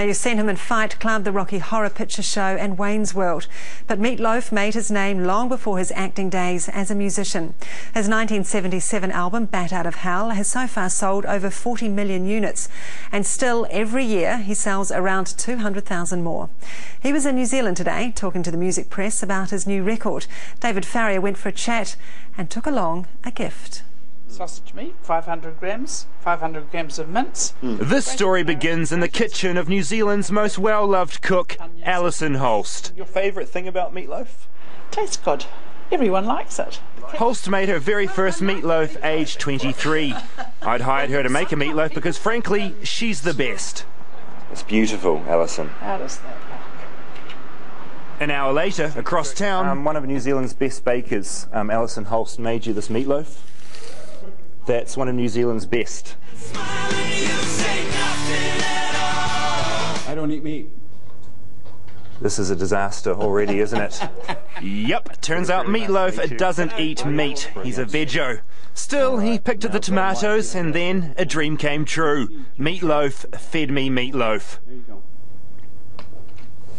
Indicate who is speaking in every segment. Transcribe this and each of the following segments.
Speaker 1: Now, you've seen him in Fight Club, the Rocky Horror Picture Show, and Wayne's World. But Meatloaf made his name long before his acting days as a musician. His 1977 album, Bat Out of Hell, has so far sold over 40 million units. And still, every year, he sells around 200,000 more. He was in New Zealand today talking to the music press about his new record. David Farrier went for a chat and took along a gift
Speaker 2: sausage meat, 500 grams, 500 grams of mince.
Speaker 3: Mm. This story begins in the kitchen of New Zealand's most well-loved cook, Alison Holst.
Speaker 4: Your favourite thing about meatloaf?
Speaker 2: Tastes good. Everyone likes it.
Speaker 3: Holst made her very first meatloaf aged 23. I'd hired her to make a meatloaf because, frankly, she's the best.
Speaker 4: It's beautiful, Alison.
Speaker 2: How does that look?
Speaker 3: An hour later, across town,
Speaker 4: um, one of New Zealand's best bakers, um, Alison Holst, made you this meatloaf that's one of New Zealand's best.
Speaker 5: I don't eat meat.
Speaker 4: This is a disaster already, isn't it?
Speaker 3: yep, turns out Meatloaf doesn't eat meat. He's a veggie. Still, he picked at the tomatoes and then a dream came true. Meatloaf fed me meatloaf.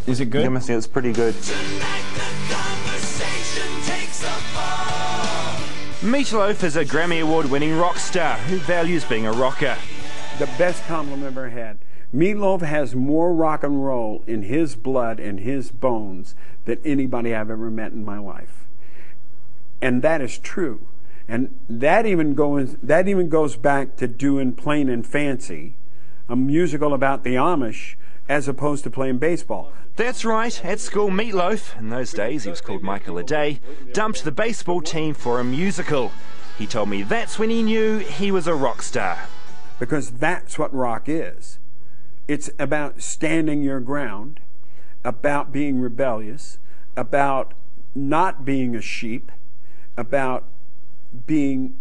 Speaker 5: Is it good?
Speaker 4: Yeah, it's pretty good.
Speaker 3: Meatloaf is a Grammy Award winning rock star who values being a rocker.
Speaker 5: The best compliment I've ever had. Meatloaf has more rock and roll in his blood and his bones than anybody I've ever met in my life. And that is true. And that even goes that even goes back to doing Plain and Fancy, a musical about the Amish as opposed to playing baseball.
Speaker 3: That's right, at school Meatloaf, in those days he was called Michael Aday, dumped the baseball team for a musical. He told me that's when he knew he was a rock star.
Speaker 5: Because that's what rock is. It's about standing your ground, about being rebellious, about not being a sheep, about being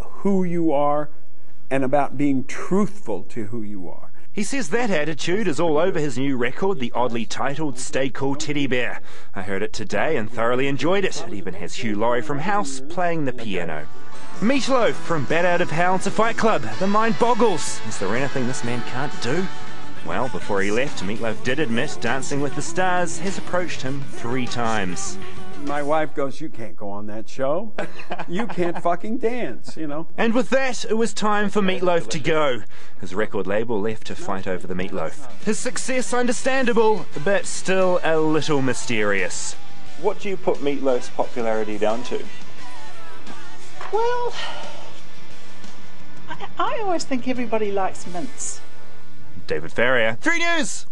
Speaker 5: who you are, and about being truthful to who you are.
Speaker 3: He says that attitude is all over his new record, the oddly titled Stay Cool Teddy Bear. I heard it today and thoroughly enjoyed it. It even has Hugh Laurie from House playing the piano. Meatloaf from Bat Out of Hell to Fight Club. The mind boggles. Is there anything this man can't do? Well, before he left, Meatloaf did admit Dancing with the Stars has approached him three times
Speaker 5: my wife goes, You can't go on that show. You can't fucking dance, you know.
Speaker 3: And with that, it was time for Meatloaf to go. His record label left to fight over the meatloaf. His success understandable, but still a little mysterious.
Speaker 4: What do you put Meatloaf's popularity down to?
Speaker 2: Well, I, I always think everybody likes mints.
Speaker 3: David Farrier, 3 News!